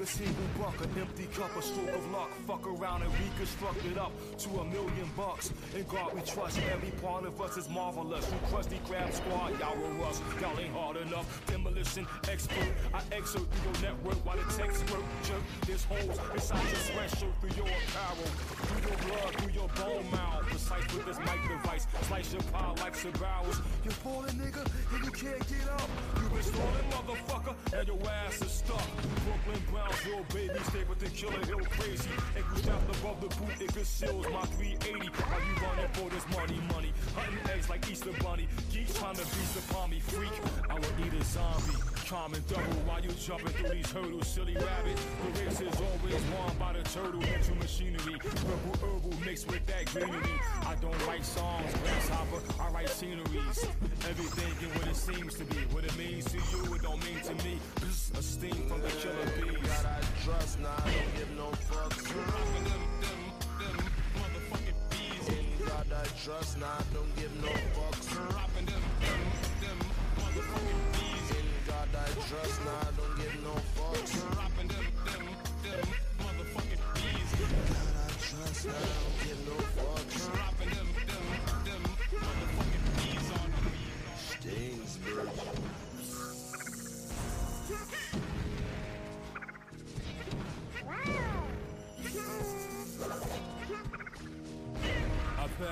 a single buck, an empty cup, a stroke of luck. Fuck around and reconstruct it up to a million bucks. In God we trust, every part of us is marvelous. You crusty crab squad, y'all were us. Y'all ain't hard enough. Demolition expert, I exert through your network while the text work. Jerk, there's holes inside your sweatshirt through your apparel. Through your blood, through your bone marrow. With this mic device. Slice your pie like barrels. You're falling, nigga, and you can't get up. You been stalling, motherfucker, and your ass is stuck. Brooklyn Brownsville, baby, stay with the killer hill crazy. And you strapped above the boot, it conceals my 380. How you running for this money, money? Hunting eggs like Easter Bunny. Geeks trying to beast upon me, freak. I would eat a zombie. Calm and double while you jumping through these hurdles, silly rabbit. The race is always won by the turtle into machinery. Purple herbal mixed with that greenery. I don't write songs, grasshopper, I write sceneries. Everything and what it seems to be. What it means to you, it don't mean to me. A steam from the killer bees. God I trust, nah, I don't give no fucks. Them, them, them motherfucking bees. In God I trust, nah, I don't give no fucks. Dropping them, them, them motherfucking bees.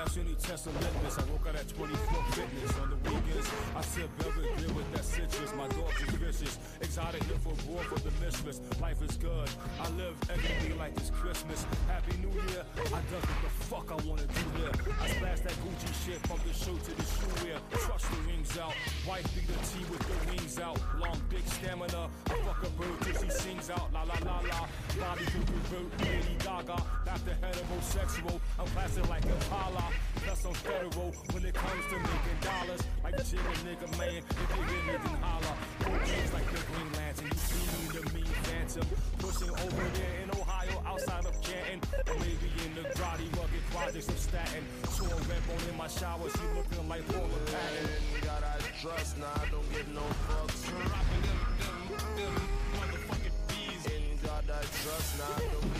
Pass any test of litmus. I woke out at 24 fitness. On the weekends, I sip Belvedere with that citrus. My dog is vicious. Exotic live for war for the mistress. Life is good. I live every day like it's Christmas. Happy New Year. I does what the fuck I wanna do. I splash that Gucci shit from the shoe to the shoe wear. Trust the rings out. Wife beat the T with the wings out. Long big stamina. I fuck a bird till she sings out. La la la la. Bobby can convert Lady Gaga. Back to heterosexual. I'm classic like Impala. Plus I'm federal when it comes to making dollars. Like chicken nigga man. If you hear me, then holla. Four games like the Green Lantern. You see me, the mean phantom. Pushing over there in Ohio, outside of Canton. Or maybe in the grotty rugged projects of Staten. So a red bone in my shower. She looking like Paula Patton. God I trust, nah, I don't give no fucks. Dropping them, them, them motherfucking bees. In God I trust, nah, I don't